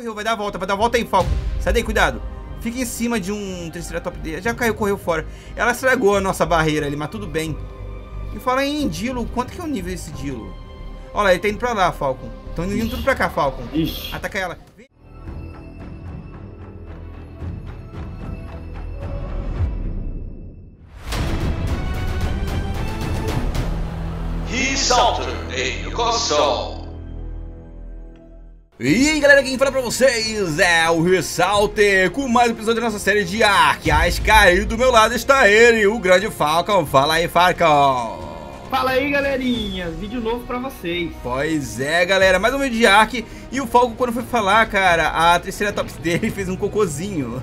correu, vai dar a volta, vai dar a volta aí, Falco. Sai daí, cuidado. Fica em cima de um Triceratops dele. Já caiu, correu fora. Ela estragou a nossa barreira ali, mas tudo bem. E fala em Dilo, quanto que é o nível desse Dilo? Olha lá, ele tá indo pra lá, Falcon. Estão indo Ixi. tudo pra cá, Falcon. Ixi. Ataca ela. Salto em Sol. E aí galera, quem fala pra vocês é o Ressalter com mais um episódio da nossa série de Ark. Aí do meu lado está ele, o grande Falcon. Fala aí, Falcon. Fala aí, galerinha. Vídeo novo pra vocês. Pois é, galera. Mais um vídeo de Ark. E o Falco, quando foi falar, cara, a Triceratops dele fez um cocôzinho.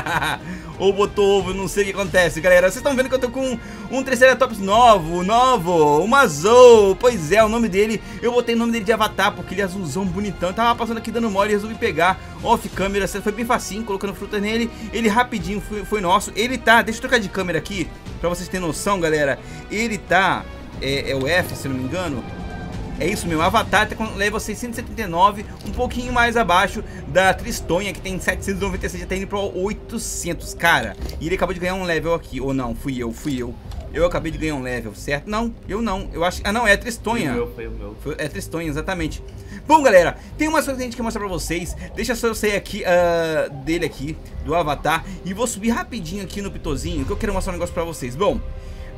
Ou botou ovo, não sei o que acontece, galera. Vocês estão vendo que eu tô com um Triceratops novo, novo, uma azul. Pois é, o nome dele, eu botei o nome dele de Avatar, porque ele é azulzão, bonitão. Eu tava passando aqui dando mole e resolvi pegar off câmera. Foi bem facinho, colocando fruta nele. Ele rapidinho foi, foi nosso. Ele tá, deixa eu trocar de câmera aqui, pra vocês terem noção, galera. Ele tá, é, é o F, se não me engano é isso mesmo, Avatar tá com level 679, um pouquinho mais abaixo da Tristonha, que tem 796, já tá indo pra 800, cara. E ele acabou de ganhar um level aqui, ou não, fui eu, fui eu. Eu acabei de ganhar um level, certo? Não, eu não, eu acho... Ah, não, é a Tristonha. Foi o meu, foi o meu. Foi, é Tristonha, exatamente. Bom, galera, tem umas coisas que a gente quer mostrar pra vocês. Deixa só eu sair aqui uh, dele aqui, do Avatar, e vou subir rapidinho aqui no Pitozinho, que eu quero mostrar um negócio pra vocês. Bom...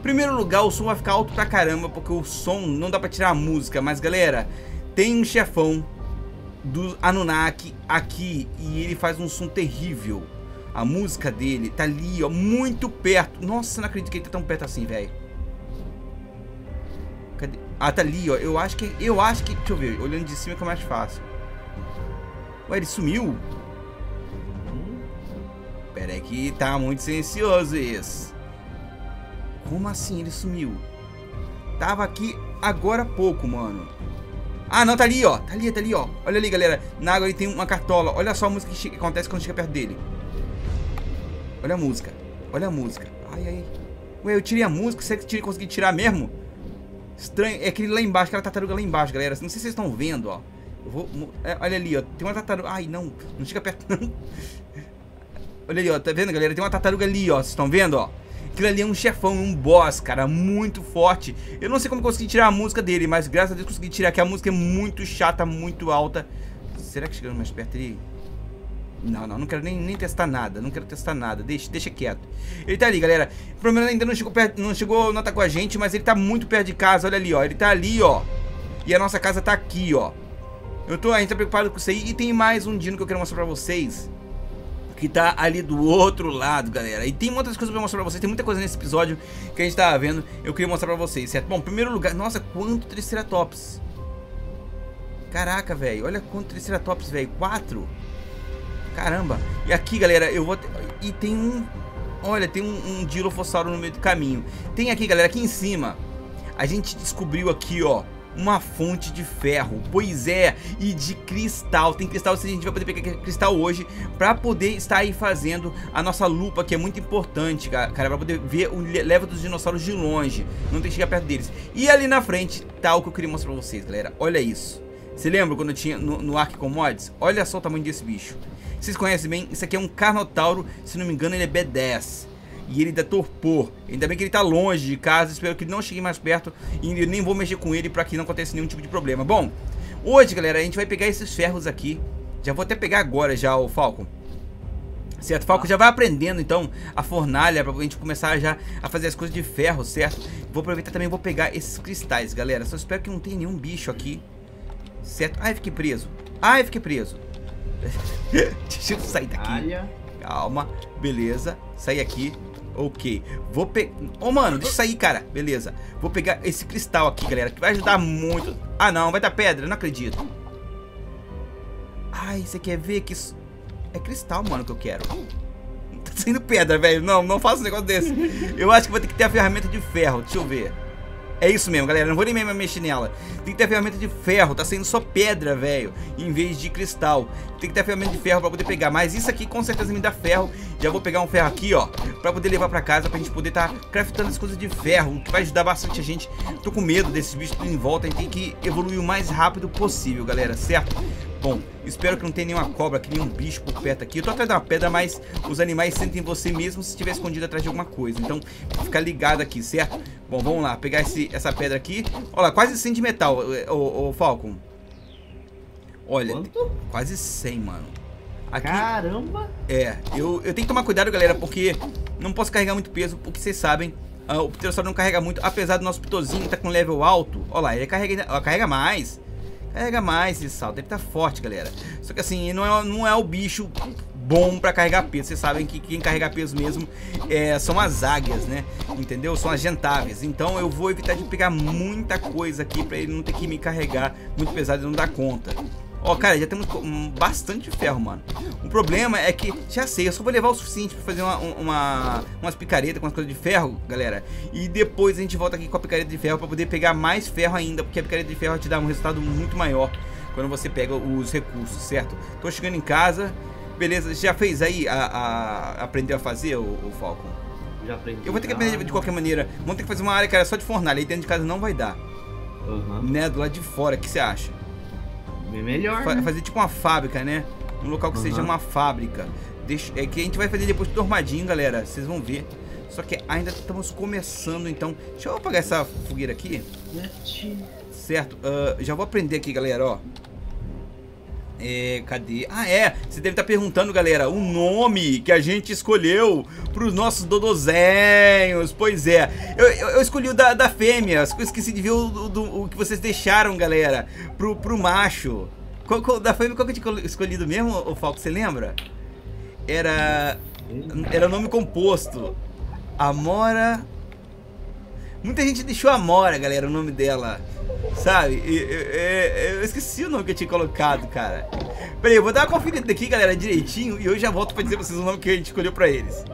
Primeiro lugar, o som vai ficar alto pra caramba, porque o som não dá pra tirar a música. Mas galera, tem um chefão do Anunnaki aqui e ele faz um som terrível. A música dele tá ali, ó, muito perto. Nossa, não acredito que ele tá tão perto assim, velho. Cadê? Ah, tá ali, ó. Eu acho que. Eu acho que. Deixa eu ver. Olhando de cima que é mais fácil. Ué, ele sumiu? Pera aí que tá muito silencioso isso. Como assim ele sumiu? Tava aqui agora há pouco, mano. Ah, não, tá ali, ó. Tá ali, tá ali, ó. Olha ali, galera. Na água ele tem uma cartola. Olha só a música que acontece quando chega perto dele. Olha a música. Olha a música. Ai, ai. Ué, eu tirei a música. Será que eu consegui tirar mesmo? Estranho. É aquele lá embaixo, aquela tartaruga lá embaixo, galera. Não sei se vocês estão vendo, ó. Eu vou... É, olha ali, ó. Tem uma tartaruga. Ai, não. Não chega perto, não. Olha ali, ó. Tá vendo, galera? Tem uma tartaruga ali, ó. Vocês estão vendo, ó? Aquilo ali é um chefão, um boss, cara, muito forte. Eu não sei como consegui tirar a música dele, mas graças a Deus consegui tirar, que a música é muito chata, muito alta. Será que chegando mais perto ele... Não, não, não quero nem, nem testar nada, não quero testar nada, deixa, deixa quieto. Ele tá ali, galera, o problema ainda não chegou perto, não chegou, não tá com a gente, mas ele tá muito perto de casa, olha ali, ó, ele tá ali, ó. E a nossa casa tá aqui, ó. Eu tô, a gente tá preocupado com isso aí, e tem mais um dino que eu quero mostrar pra vocês que tá ali do outro lado, galera. E tem muitas coisas pra mostrar pra vocês, tem muita coisa nesse episódio que a gente tava vendo, eu queria mostrar pra vocês, certo? Bom, primeiro lugar, nossa, quanto Triceratops. Caraca, velho, olha quanto Triceratops, velho, quatro. Caramba. E aqui, galera, eu vou... E tem um... Olha, tem um, um Dilophosauro no meio do caminho. Tem aqui, galera, aqui em cima. A gente descobriu aqui, ó uma fonte de ferro, pois é, e de cristal, tem cristal, a gente vai poder pegar cristal hoje para poder estar aí fazendo a nossa lupa, que é muito importante, cara, para poder ver o level dos dinossauros de longe, não tem que chegar perto deles. E ali na frente tá o que eu queria mostrar pra vocês, galera, olha isso. Você lembra quando eu tinha no, no Ark Commodities? Olha só o tamanho desse bicho. Vocês conhecem bem? Isso aqui é um Carnotauro, se não me engano ele é B10 e ele dá torpor. Ainda bem que ele tá longe de casa, espero que ele não chegue mais perto e eu nem vou mexer com ele para que não aconteça nenhum tipo de problema. Bom, hoje, galera, a gente vai pegar esses ferros aqui. Já vou até pegar agora já o Falcon. Certo, Falco já vai aprendendo então a fornalha pra gente começar já a fazer as coisas de ferro, certo? Vou aproveitar também, vou pegar esses cristais, galera. Só espero que não tenha nenhum bicho aqui. Certo? Ai, fiquei preso. Ai, fiquei preso. Deixa eu sair daqui. Calma, beleza. Sair aqui. Ok. Vou pegar... Ô, oh, mano, deixa isso aí, cara. Beleza. Vou pegar esse cristal aqui, galera, que vai ajudar muito. Ah, não. Vai dar pedra. Não acredito. Ai, você quer ver que isso... É cristal, mano, que eu quero. Tá saindo pedra, velho. Não, não faça um negócio desse. Eu acho que vou ter que ter a ferramenta de ferro. Deixa eu ver. É isso mesmo, galera. Não vou nem mesmo mexer nela. Tem que ter ferramenta de ferro. Tá saindo só pedra, velho. Em vez de cristal. Tem que ter ferramenta de ferro pra poder pegar. Mas isso aqui com certeza me dá ferro. Já vou pegar um ferro aqui, ó. Pra poder levar pra casa. Pra gente poder tá craftando as coisas de ferro. Que vai ajudar bastante a gente. Tô com medo desses bichos em volta. A gente tem que evoluir o mais rápido possível, galera. Certo? Bom, espero que não tenha nenhuma cobra, que nenhum bicho por perto aqui. Eu tô atrás de uma pedra, mas os animais sentem você mesmo se estiver escondido atrás de alguma coisa. Então, fica ligado aqui, certo? Bom, vamos lá, pegar esse, essa pedra aqui. Olha lá, quase 100 de metal, ô, ô Falcon. Olha, Quanto? quase 100, mano. Aqui, Caramba! é, eu, eu tenho que tomar cuidado, galera, porque não posso carregar muito peso, porque vocês sabem, ah, o pterossauro não carrega muito, apesar do nosso pitozinho estar tá com level alto. Olha lá, ele carrega, ó, carrega mais. Carrega mais esse salto, ele tá forte, galera. Só que assim, não é, não é o bicho bom pra carregar peso. Vocês sabem que quem carrega peso mesmo é, são as águias, né? Entendeu? São as gentáveis. Então eu vou evitar de pegar muita coisa aqui pra ele não ter que me carregar muito pesado e não dar conta. Ó, cara, já temos bastante ferro, mano. O problema é que, já sei, eu só vou levar o suficiente pra fazer uma, uma umas picaretas com as coisas de ferro, galera. E depois a gente volta aqui com a picareta de ferro pra poder pegar mais ferro ainda, porque a picareta de ferro te dá um resultado muito maior quando você pega os recursos, certo? Tô chegando em casa, beleza. Já fez aí a, a aprender a fazer, o, o Falcon? Já aprendi. Eu vou ter que aprender de qualquer maneira. Vamos ter que fazer uma área, cara, só de fornalha. Aí dentro de casa não vai dar. Uhum. Né, do lado de fora, o que você acha? Bem melhor, Fa- né? fazer tipo uma fábrica, né? Um local que seja Aham. uma fábrica. Deixa, é que a gente vai fazer depois tudo armadinho, galera. Vocês vão ver. Só que ainda estamos começando, então. Deixa eu apagar essa fogueira aqui, certo? Ah, já vou aprender aqui, galera, ó. É, cadê? Ah, é. Você deve estar perguntando, galera, o nome que a gente escolheu pros nossos dodozenhos. Pois é. Eu, eu- eu escolhi o da, da fêmea. Eu esqueci de ver o- do- o que vocês deixaram, galera, pro, pro macho. Qual, qual- da fêmea, qual que eu tinha escolhido mesmo, o Falco? Você lembra? Era. Era nome composto. Amora. Muita gente deixou Amora, galera, o nome dela. Sabe? E- e- e- eu esqueci o nome que eu tinha colocado, cara. Peraí, eu vou dar uma conferida aqui, galera, direitinho. E eu já volto pra dizer pra vocês o nome que a gente escolheu pra eles.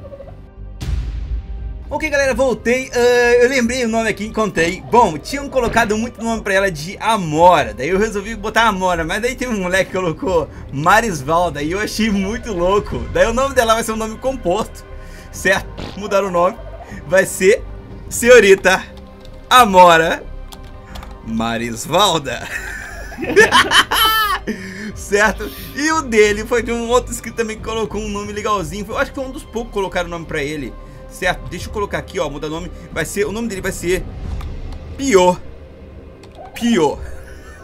Ok, galera, voltei. Ah, eu lembrei o nome aqui, encontrei. Bom, tinham colocado muito nome pra ela de Amora. Daí eu resolvi botar Amora. Mas daí teve um moleque que colocou Marisvalda. E eu achei muito louco. Daí o nome dela vai ser um nome composto. Certo? Mudaram o nome. Vai ser Senhorita Amora Marisvalda. certo? E o dele foi de um outro inscrito também que colocou um nome legalzinho. Eu acho que foi um dos poucos que colocaram o nome pra ele. Certo? Deixa eu colocar aqui, ó. Muda o nome. Vai ser. O nome dele vai ser. Pio. Pio.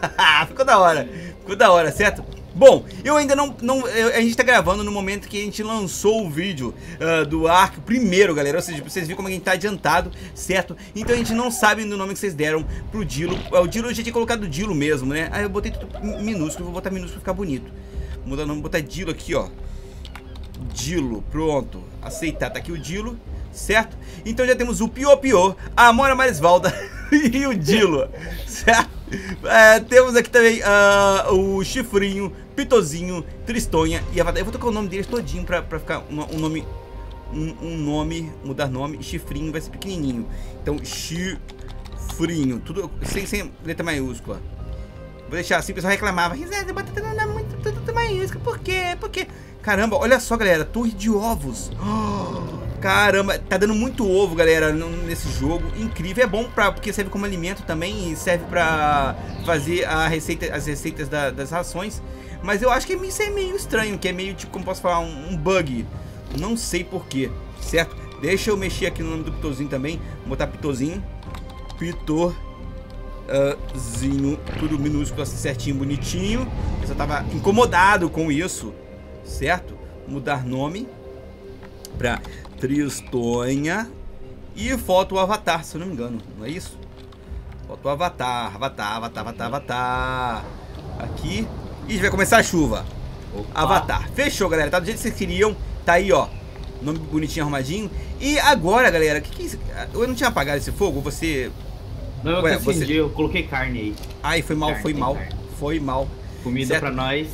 Ficou da hora. Ficou da hora, certo? Bom, eu ainda não. não a gente tá gravando no momento que a gente lançou o vídeo ah, do Ark primeiro, galera. Ou seja, vocês verem como a gente tá adiantado, certo? Então a gente não sabe do nome que vocês deram pro Dilo. Ah, O Dilo eu já tinha colocado Dilo mesmo, né? Aí eu botei tudo minúsculo, vou botar minúsculo pra ficar bonito. Mudar o nome, botar Dilo aqui, ó. Dilo, pronto. Aceitar, tá aqui o Dilo, certo? Então já temos o Pio Pio, a Amora Marisvalda e o Dilo, certo? É, temos aqui também ah, o Chifrinho, Pitozinho, Tristonha e Avatar. Eu vou tocar o nome deles todinho pra, pra ficar um, um nome. Um, um nome, mudar nome, chifrinho vai ser pequenininho. Então, chifrinho, tudo sem, sem letra maiúscula. Vou deixar assim, o pessoal reclamava. Risada, tudo na muito tudo maiúsculo. Por quê? Por quê? Caramba, olha só, galera. Torre de ovos. Caramba, tá dando muito ovo, galera, nesse jogo. Incrível. É bom pra, porque serve como alimento também e serve pra fazer a receita, as receitas da- das rações. Mas eu acho que isso é meio estranho, que é meio tipo, como posso falar, um, um bug. Não sei porquê, certo? Deixa eu mexer aqui no nome do Pitozinho também. Vou botar Pitozinho. Pitor. ah, zinho, tudo minúsculo assim, certinho, bonitinho. Eu só tava incomodado com isso, certo? Mudar nome pra Tristonha e foto o avatar, se eu não me engano, não é isso? Foto o avatar, avatar, avatar, avatar, avatar. Aqui. E gente vai começar a chuva. Opa. Avatar. Fechou, galera. Tá do jeito que vocês queriam. Tá aí, ó. Nome bonitinho, arrumadinho. E agora, galera, o que, que é isso? Eu não tinha apagado esse fogo? Você. Não, eu Ué, você- eu coloquei carne aí. Ai, foi mal, Carne, foi mal. carne. Foi mal. Comida Certo. pra nós.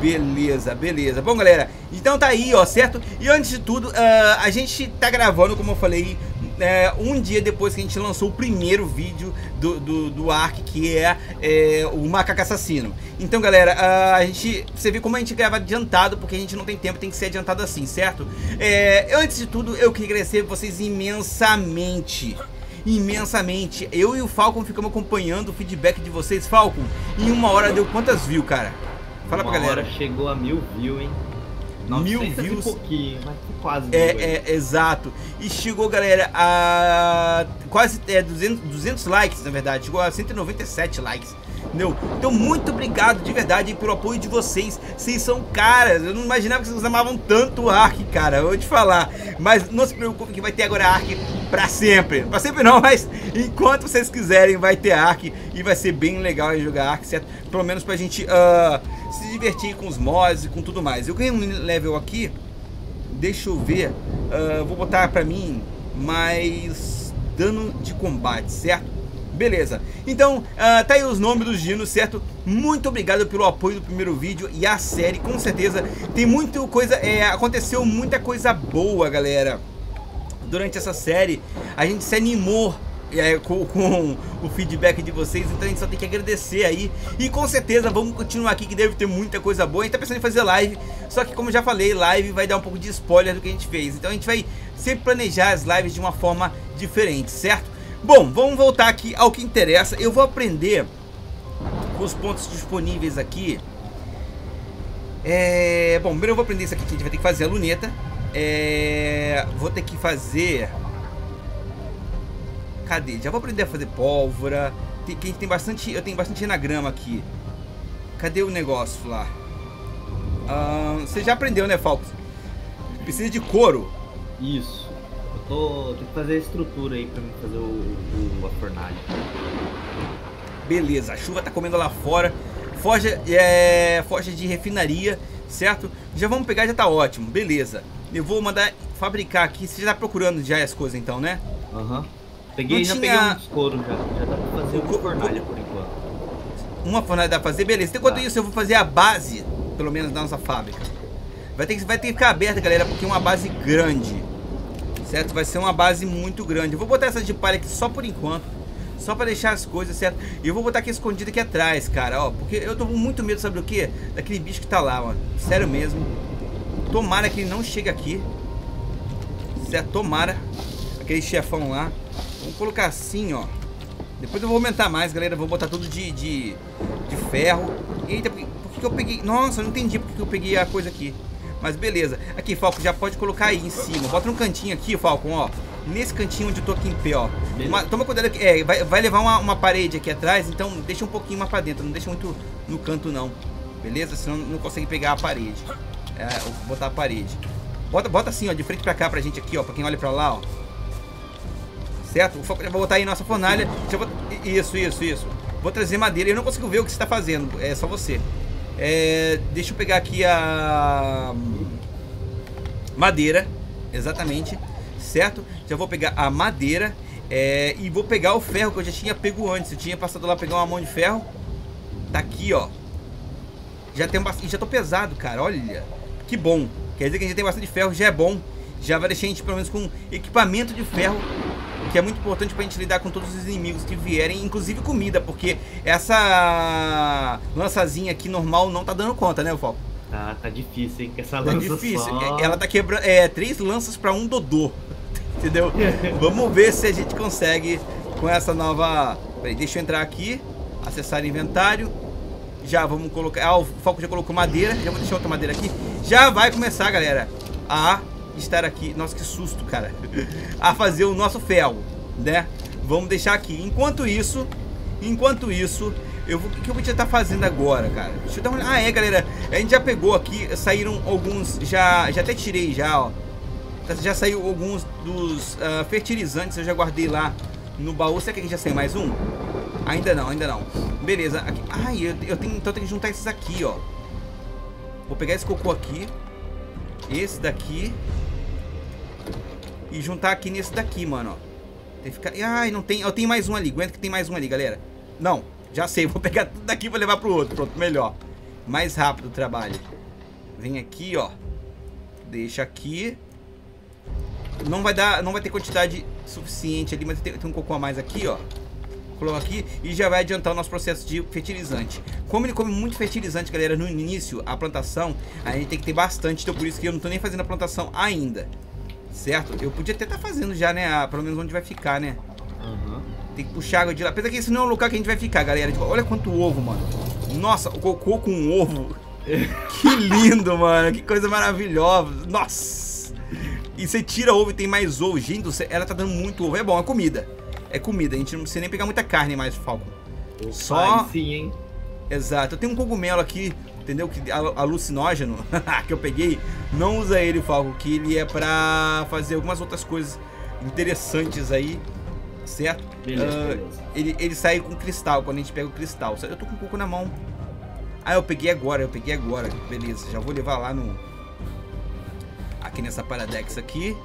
Beleza, beleza. Bom, galera, então tá aí, ó, certo? E antes de tudo, ah, a gente tá gravando, como eu falei, é, um dia depois que a gente lançou o primeiro vídeo do, do, do Ark, que é, é, o Macaco Assassino. Então, galera, ah, a gente. Você vê como a gente grava adiantado, porque a gente não tem tempo, tem que ser adiantado assim, certo? É, antes de tudo, eu queria agradecer vocês imensamente. Imensamente. Eu e o Falcon ficamos acompanhando o feedback de vocês. Falcon, em uma hora deu quantas views, cara? Fala pra Uma galera. hora chegou a mil views, hein? Mil 900 e views. pouquinho, mas quase mil. É, é, exato. E chegou, galera, a quase é, 200, 200 likes, na verdade. Chegou a 197 likes. Entendeu? Então, muito obrigado de verdade pelo apoio de vocês. Vocês são caras. Eu não imaginava que vocês amavam tanto o Ark, cara. Eu vou te falar. Mas não se preocupe que vai ter agora Ark pra sempre. Pra sempre não, mas enquanto vocês quiserem, vai ter Ark. E vai ser bem legal jogar Ark, certo? Pelo menos pra gente ah, se divertir com os mods e com tudo mais. Eu ganhei um level aqui. Deixa eu ver. Ah, vou botar pra mim mais dano de combate, certo? Beleza. Então, ah, tá aí os nomes dos dinos, certo? Muito obrigado pelo apoio do primeiro vídeo e a série, com certeza. Tem muita coisa. É, aconteceu muita coisa boa, galera. Durante essa série, a gente se animou é, com, com o feedback de vocês, então a gente só tem que agradecer aí. E com certeza vamos continuar aqui, que deve ter muita coisa boa. A gente tá pensando em fazer live, só que como já falei, live vai dar um pouco de spoiler do que a gente fez. Então a gente vai sempre planejar as lives de uma forma diferente, certo? Bom, vamos voltar aqui ao que interessa. Eu vou aprender os pontos disponíveis aqui. É... Bom, primeiro eu vou aprender isso aqui que a gente vai ter que fazer a luneta. É... Vou ter que fazer... Cadê? Já vou aprender a fazer pólvora. Tem, gente tem bastante, eu tenho bastante enagrama aqui. Cadê o negócio lá? Ah, você já aprendeu, né, Falcos? Precisa de couro. Isso. Eu tô. Tem que fazer a estrutura aí pra mim fazer o, o- a fornalha. Beleza, a chuva tá comendo lá fora. Forja, é, forja de refinaria, certo? Já vamos pegar, já tá ótimo. Beleza. Eu vou mandar fabricar aqui. Você já tá procurando já as coisas então, né? Aham. Peguei, Não já tinha- peguei uns couros já. Já dá pra fazer uma fornalha por enquanto. Uma fornalha dá pra fazer, beleza. Enquanto Tá. isso, eu vou fazer a base, pelo menos da nossa fábrica. Vai ter, que, vai ter que ficar aberta, galera, porque é uma base grande. Certo? Vai ser uma base muito grande. Eu vou botar essa de palha aqui só por enquanto. Só pra deixar as coisas certo. E eu vou botar aqui escondido aqui atrás, cara. Ó, porque eu tô com muito medo, sabe do que? Daquele bicho que tá lá, mano. Sério mesmo. Tomara que ele não chegue aqui. Certo? Tomara. Aquele chefão lá. Vamos colocar assim, ó. Depois eu vou aumentar mais, galera. Vou botar tudo de, de, de ferro. Eita, por que, por que que eu peguei? Nossa, eu não entendi por que que eu peguei a coisa aqui. Mas beleza. Aqui, Falcon, já pode colocar aí em cima. Bota no cantinho aqui, Falcon, ó. Nesse cantinho onde eu tô aqui em pé, ó. Uma- toma cuidado aqui. É, vai, vai levar uma, uma parede aqui atrás, então deixa um pouquinho mais pra dentro. Não deixa muito no canto, não. Beleza? Senão não consegue pegar a parede. É, botar a parede. Bota, bota assim, ó, de frente pra cá pra gente aqui, ó. Pra quem olha pra lá, ó. Certo? Vou botar aí nossa fornalha. Vou- Isso, isso, isso. Vou trazer madeira. Eu não consigo ver o que você está fazendo. É só você. É, Deixa eu pegar aqui a madeira. Exatamente. Certo? Já vou pegar a madeira. é, E vou pegar o ferro que eu já tinha pego antes. Eu tinha passado lá pegar uma mão de ferro. Tá aqui, ó. Já tem bastante. Já tô pesado, cara. Olha. Que bom. Quer dizer que a gente tem bastante ferro, já é bom. Já vai deixar a gente pelo menos com equipamento de ferro. Que é muito importante pra gente lidar com todos os inimigos que vierem, inclusive comida, porque essa lançazinha aqui normal não tá dando conta, né, Falco? Tá, tá difícil, hein? Essa Tá lança difícil. só. É- Ela tá quebrando. É, três lanças pra um Dodô. Entendeu? Vamos ver se a gente consegue com essa nova. Peraí, deixa eu entrar aqui. Acessar inventário. Já vamos colocar. Ah, o Falco já colocou madeira. Já vou deixar outra madeira aqui. Já vai começar, galera, a estar aqui. Nossa, que susto, cara. A fazer o nosso ferro, né? Vamos deixar aqui. Enquanto isso, enquanto isso, eu vou, o que eu vou estar fazendo agora, cara? Deixa eu dar uma olhada. Ah, é, galera. A gente já pegou aqui, saíram alguns, já, já até tirei já, ó. Já saiu alguns dos ah, fertilizantes, eu já guardei lá no baú. Será que aqui já saiu mais um? Ainda não, ainda não. Beleza. Aqui. Ai, eu, eu tenho, então eu tenho que juntar esses aqui, ó. Vou pegar esse cocô aqui. Esse daqui. E juntar aqui nesse daqui, mano, ó. Tem que ficar... Ai, não tem... Eu tenho mais um ali. Aguenta que tem mais um ali, galera. Não, já sei. Vou pegar tudo daqui e vou levar pro outro. Pronto, melhor. Mais rápido o trabalho. Vem aqui, ó. Deixa aqui. Não vai dar... Não vai ter quantidade suficiente ali, mas tem, tem um cocô a mais aqui, ó. Coloca aqui e já vai adiantar o nosso processo de fertilizante. Como ele come muito fertilizante, galera, no início, a plantação, a gente tem que ter bastante. Então por isso que eu não tô nem fazendo a plantação ainda. Certo? Eu podia até estar fazendo já, né? a- pelo menos onde vai ficar, né? Aham. Tem que puxar água de lá. Apesar que esse não é o lugar que a gente vai ficar, galera. Tipo, olha quanto ovo, mano. Nossa, o cocô com ovo. Que lindo, mano. Que coisa maravilhosa. Nossa. E você tira ovo e tem mais ovo. Gente ela tá dando muito ovo. É bom, é comida. É comida. A gente não precisa nem pegar muita carne mais, Falcon. Opa, Só- sim, hein? Exato. Eu tenho um cogumelo aqui, entendeu? Que alu- alucinógeno que eu peguei. Não usa ele, Falco, que ele é pra fazer algumas outras coisas interessantes aí, certo? Beleza, Ah, beleza. Ele, ele sai com cristal, quando a gente pega o cristal. Eu tô com um coco na mão. Ah, eu peguei agora, eu peguei agora. Beleza, já vou levar lá no... Aqui nessa Paradex aqui.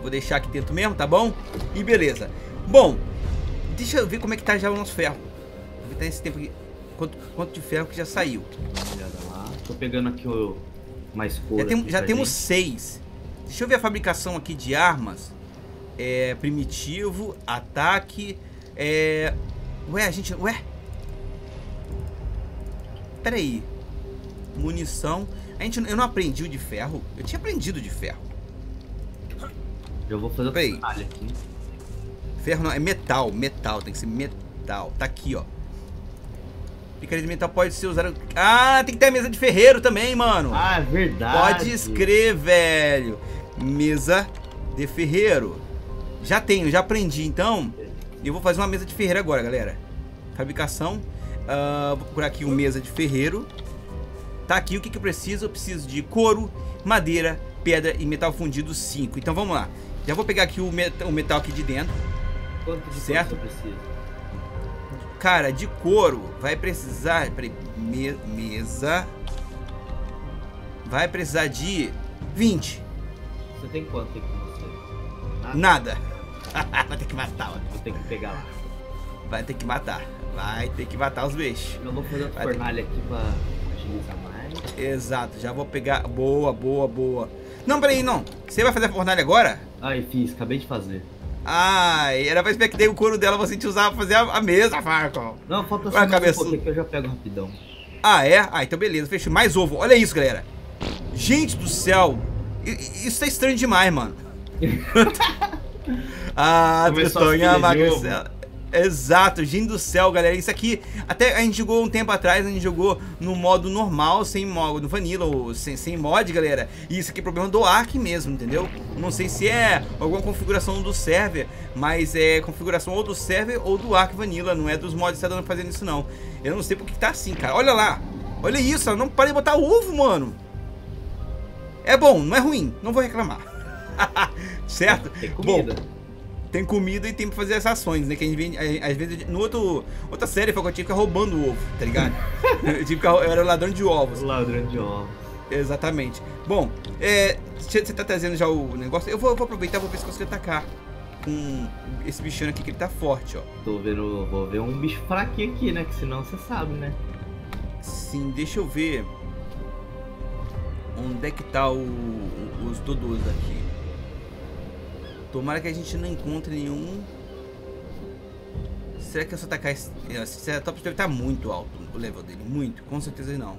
Vou deixar aqui dentro mesmo, tá bom? E beleza. Bom, deixa eu ver como é que tá já o nosso ferro. Vou ver tá esse tempo aqui. Quanto, quanto de ferro que já saiu. Dá uma olhada lá. Tô pegando aqui o mais cor. Já, tem- já temos gente. seis. Deixa eu ver a fabricação aqui de armas. É, primitivo, ataque. É. Ué, a gente. Ué? Pera aí. Munição. A gente, eu não aprendi o de ferro. Eu tinha aprendido de ferro. Já vou fazer o aqui. Ferro não, é metal, metal, tem que ser metal. Tá aqui, ó. Picareta de metal pode ser usado. Ah, tem que ter a mesa de ferreiro também, mano. Ah, é verdade. Pode escrever, velho. Mesa de ferreiro. Já tenho, já aprendi. Então, eu vou fazer uma mesa de ferreiro agora, galera. Fabricação. Ah, vou procurar aqui uma mesa de ferreiro. Tá aqui o que, que eu preciso. Eu preciso de couro, madeira, pedra e metal fundido 5. Então vamos lá. Já vou pegar aqui o metal, o metal aqui de dentro. Quanto de Certo. você precisa? Cara, de couro vai precisar. Peraí, me- mesa. Vai precisar de 20. Você tem quanto aí com você? Nada? Nada. Vai ter que matar, ó. Vou ter que pegar lá. Vai ter que matar. Vai ter que matar os bichos. Eu vou fazer a Vai ter- fornalha aqui pra agilizar mais. Exato, já vou pegar. Boa, boa, boa. Não, peraí, não. Você vai fazer a fornalha agora? Ai, fiz, acabei de fazer. Ai, era pra esperar que dei o couro dela pra gente usar pra fazer a, a mesa, Farco. Não, falta só mais um pouquinho que eu já pego rapidão. Ah, é? Ah, então beleza, fechou. Mais ovo. Olha isso, galera. Gente do céu. Isso tá estranho demais, mano. ah, Tristonha emagreceu. Exato, gente do céu, galera. Isso aqui, até a gente jogou um tempo atrás, a gente jogou no modo normal, sem modo, vanilla, ou sem, sem mod, galera. E isso aqui é problema do Ark mesmo, entendeu? Não sei se é alguma configuração do server, mas é configuração ou do server ou do Ark Vanilla, não é dos mods que tá dando fazendo isso não. Eu não sei porque que tá assim, cara. Olha lá. Olha isso, não parei de botar ovo, mano. É bom, não é ruim, não vou reclamar. certo? Tem comida. Bom, tem comida e tem pra fazer as ações, né? Que a gente vende. Às vezes, no outro. Outra série foi que eu tinha que ficar roubando o ovo, tá ligado? eu, tive que ficar- eu era ladrão de ovos. Ladrão de ovos. Exatamente. Bom, é, você tá trazendo já o negócio. Eu vou, eu vou aproveitar, vou ver se consigo atacar com esse bichinho aqui que ele tá forte, ó. Tô vendo, vou ver um bicho fraquinho aqui, né? Que senão você sabe, né? Sim, deixa eu ver. Onde é que tá o, os dodôs daqui? Tomara que a gente não encontre nenhum. Será que eu só atacar esse. Esse Triceratops deve estar muito alto o level dele. Muito, com certeza não.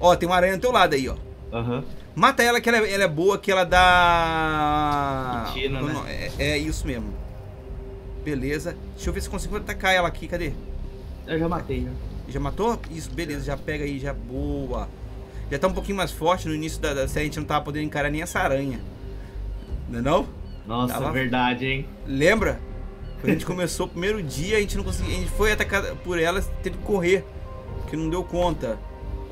Ó, tem uma aranha do teu lado aí, ó. Aham. Mata ela que ela, ela é boa, que ela dá. Né? Não, É, é isso mesmo. Beleza. Deixa eu ver se eu consigo atacar ela aqui. Cadê? Eu já matei, né? Já matou? Isso, beleza, já pega aí, já boa. Já tá um pouquinho mais forte no início da, da série, a gente não tava podendo encarar nem essa aranha. Não é não? Nossa, Tava- verdade, hein? Lembra? Quando a gente começou o primeiro dia, a gente não conseguia. A gente foi atacado por elas, teve que correr. Que não deu conta.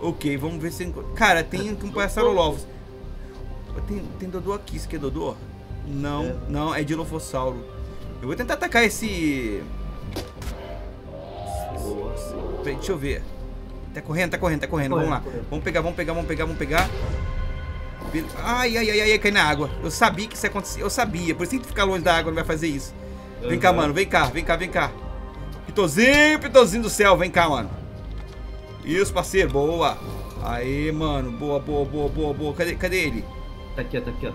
Ok, vamos ver se. Cara, tem um Passarolovos. Tem, tem Dodô aqui, isso aqui é Dodô? Não, É. não, é Dilofossauro. Eu vou tentar atacar esse. Peraí, deixa eu ver. Tá correndo, tá correndo, tá correndo. Correndo, vamos lá. correndo. Vamos pegar, vamos pegar, vamos pegar, vamos pegar. Ai, ai, ai, ai, ai, cai na água. Eu sabia que isso ia acontecer. Eu sabia. Por isso tem que ficar longe da água, não vai fazer isso. Vem cá, mano, vem cá, vem cá, vem cá. Pitozinho, pitozinho do céu, vem cá, mano. Isso, parceiro, boa. Aí, mano, boa, boa, boa, boa, boa. Cadê, cadê ele? Tá aqui, ó, tá aqui, ó.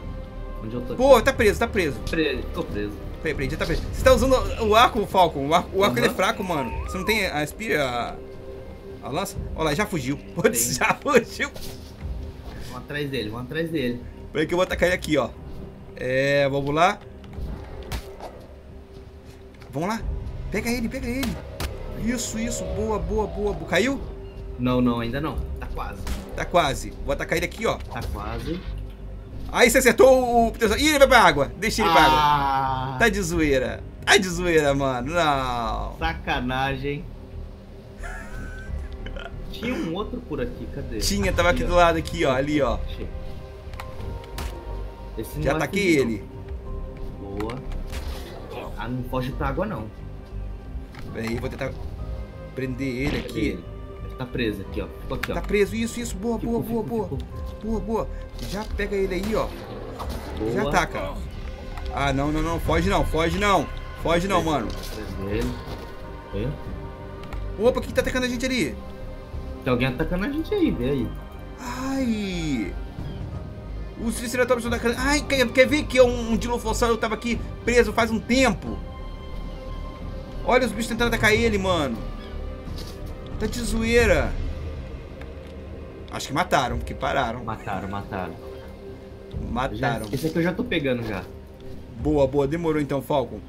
Onde eu tô? Boa, tá preso, tá preso. Preso, tô preso. Peraí, peraí, já tá preso. Você tá usando o arco, Falcon? O arco, o arco ele é fraco, mano. Você não tem a espira, a, a lança? Olha lá, já fugiu. Putz, já fugiu. Vamos atrás dele, vamos atrás dele. Peraí que eu vou atacar ele aqui, ó. É, vamos lá. Vamos lá. Pega ele, pega ele. Isso, isso. Boa, boa, boa. Caiu? Não, não, ainda não. Tá quase. Tá quase. Vou atacar ele aqui, ó. Tá quase. Aí você acertou o. Ih, ele vai pra água. Deixa ele pra água. Ah, Tá de zoeira. Tá de zoeira, mano. Não. sacanagem. Tinha um outro por aqui, cadê? Tinha, tava aqui ó. do lado, aqui, ó. Ali, ó. Esse Já ataquei fugir, ele. não. Boa. Ah, não foge pra água não. Pera aí, vou tentar prender ele Cadê aqui. ele? Ele tá preso aqui, ó. Ficou aqui, ó. Tá preso. Isso, isso. Boa, Ficou, boa, boa, ficou, boa. ficou. Boa, boa. Já pega ele aí, ó. Boa. Já ataca. Ah, não, não, não. Foge não, foge não. Foge não, mano. Vê? Opa, quem tá atacando a gente ali? Tem alguém atacando a gente aí, vê aí. Ai! Os Triceratops estão atacando. Ai, quer, quer ver que é um, um Dilophosaurus tava aqui preso faz um tempo? Olha os bichos tentando atacar ele, mano. Tá de zoeira. Acho que mataram, porque pararam. Mataram, mataram. Já- Mataram. esse aqui eu já tô pegando já. Boa, boa. Demorou então, Falcon.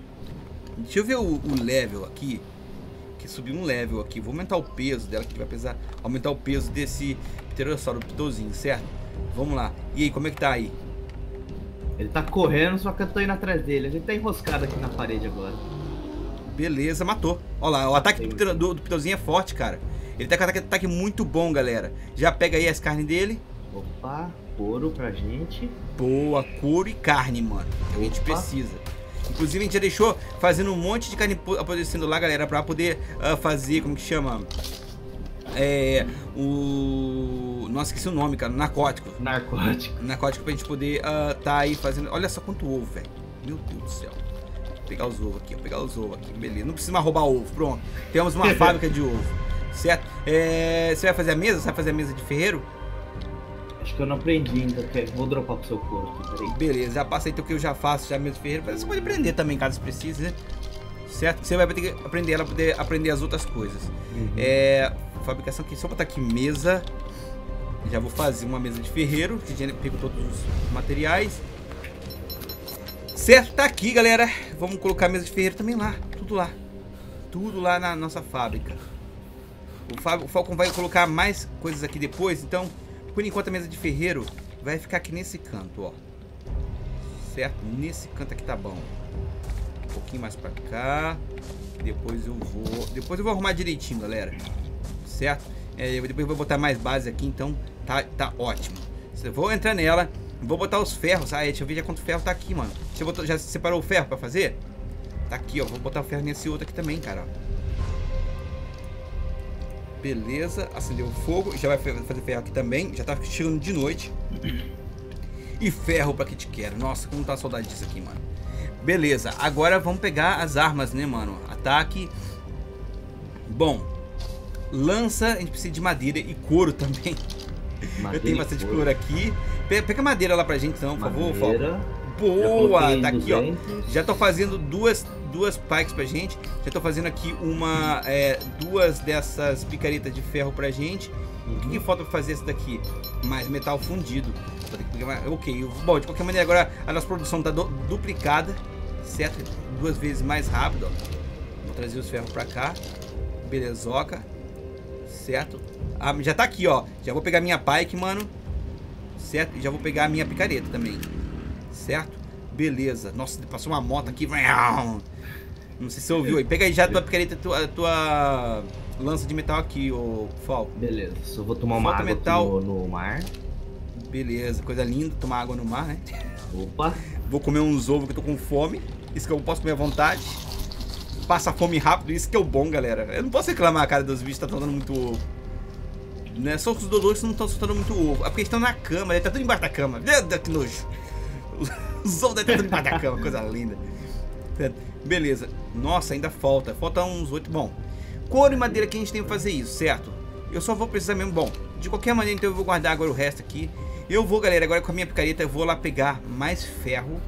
Deixa eu ver o, o level aqui. Que subiu um level aqui. Vou aumentar o peso dela, que vai pesar. Aumentar o peso desse pterossauro pitozinho, certo? Vamos lá. E aí, como é que tá aí? Ele tá correndo, só que eu tô indo atrás dele. A gente tá enroscado aqui na parede agora. Beleza, matou. Olha lá, o ataque do, do, do pitozinho é forte, cara. Ele tá com um ataque, ataque muito bom, galera. Já pega aí as carnes dele. Opa, couro pra gente. Boa, couro e carne, mano. Que a gente precisa. Inclusive, a gente já deixou fazendo um monte de carne po- apodrecendo lá, galera, pra poder ah, fazer, como que chama? É. O. Nossa, esqueci o nome, cara. Narcótico. Narcótico. Narcótico pra gente poder ah, tá aí fazendo. Olha só quanto ovo, velho. Meu Deus do céu. Vou pegar os ovos aqui, ó. Pegar os ovos aqui. Beleza. Não precisa mais roubar ovo. Pronto. Temos uma fábrica de ovo. Certo? É, Você vai fazer a mesa? Você vai fazer a mesa de ferreiro? Acho que eu não aprendi ainda. quer- Vou dropar pro seu aqui, peraí. Beleza, já passei então que eu já faço já mesmo ferreiro. Mas Você pode aprender também, caso precise, né? Certo? Você vai ter que aprender ela poder aprender as outras coisas. Uhum. É. Fabricação aqui, só botar aqui mesa. Já vou fazer uma mesa de ferreiro, que já pego todos os materiais. Certo, tá aqui, galera. Vamos colocar a mesa de ferreiro também lá. Tudo lá. Tudo lá na nossa fábrica. O, o Falcon vai colocar mais coisas aqui depois, então, por enquanto a mesa de ferreiro vai ficar aqui nesse canto, ó. Certo? Nesse canto aqui tá bom. Um pouquinho mais pra cá. Depois eu vou... Depois eu vou arrumar direitinho, galera. Certo? É, depois eu vou botar mais base aqui, então tá, tá ótimo. Eu vou entrar nela. Vou botar os ferros. Ah, deixa eu ver já quanto ferro tá aqui, mano. Você botou, já separou o ferro pra fazer? Tá aqui, ó. Vou botar o ferro nesse outro aqui também, cara. ó. Beleza, acendeu o fogo. Já vai fazer ferro aqui também. Já tá chegando de noite. E ferro pra que te quero. Nossa, como tá a saudade disso aqui, mano. Beleza, agora vamos pegar as armas, né, mano? Ataque. Bom, lança, a gente precisa de madeira e couro também. Eu Madeira tenho e bastante couro. couro aqui. Pega, madeira lá pra gente, então, por favor, Falco. Boa, tá aqui, ó. 200. Já tô fazendo duas, duas pikes pra gente. Já tô fazendo aqui uma, é, duas dessas picaretas de ferro pra gente. O que, que falta pra fazer essa daqui? Mais metal fundido. Ok, bom, de qualquer maneira agora a nossa produção tá du- duplicada, certo? Duas vezes mais rápido, ó. Vou trazer os ferros pra cá. Belezoca. Certo? Ah, já tá aqui, ó. Já vou pegar minha pike, mano. Certo? E já vou pegar a minha picareta também. Certo? Beleza. Nossa, passou uma moto aqui. Não sei se você ouviu aí. Pega aí já a tua picareta, a tua, tua lança de metal aqui, ô Falco. Beleza, só vou tomar uma Falta água metal. no, no mar. Beleza, coisa linda, tomar água no mar, né? Opa, Vou comer uns ovos que eu tô com fome. Isso que eu posso comer à vontade. Passa fome rápido, isso que é o bom, galera. Eu não posso reclamar, cara, dos bichos que tá soltando muito ovo. Né? Só os que não estão soltando muito ovo. É porque eles estão na cama, ele tá tudo embaixo da cama. Que nojo. Os- Os ovos devem estar tudo embaixo da cama, coisa linda. Beleza. Nossa, ainda falta. Falta uns oito. Bom, couro e madeira que a gente tem que fazer isso, certo? Eu só vou precisar mesmo. Bom, de qualquer maneira, então eu vou guardar agora o resto aqui. Eu vou, galera, agora com a minha picareta, eu vou lá pegar mais ferro,